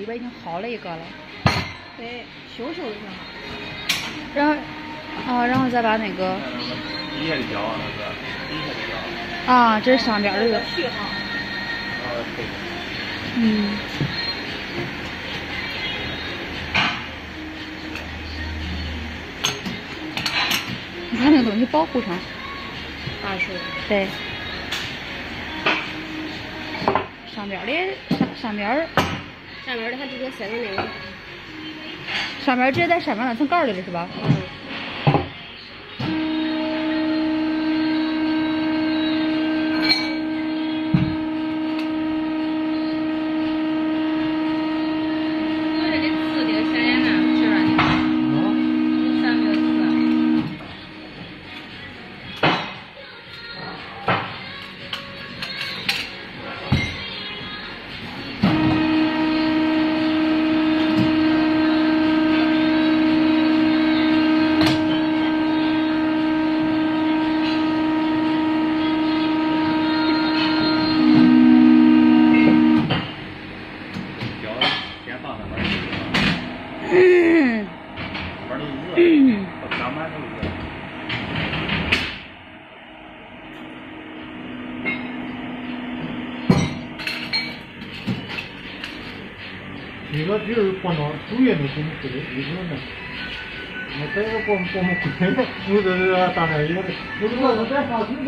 里边已经好了一个了。对，修修就行。然后，啊，然后再把那个。底下的胶那个底下的胶。啊，这是上边的这个。序号。嗯。你看那个东西保护上。啊是。对。上边的上上边儿。上面的它直接塞到那个。上面直接在上面那层盖里了是吧？嗯。这个就是放到主页的公司的里头呢。我这个我我们规的，我这是当然有的，有的我再发出去。